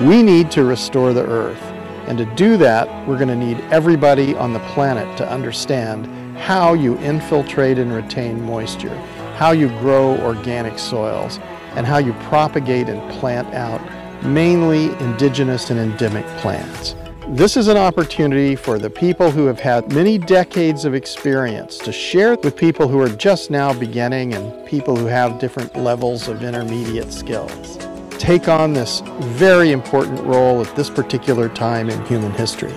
We need to restore the earth. And to do that, we're going to need everybody on the planet to understand how you infiltrate and retain moisture, how you grow organic soils, and how you propagate and plant out mainly indigenous and endemic plants. This is an opportunity for the people who have had many decades of experience to share with people who are just now beginning and people who have different levels of intermediate skills. Take on this very important role at this particular time in human history.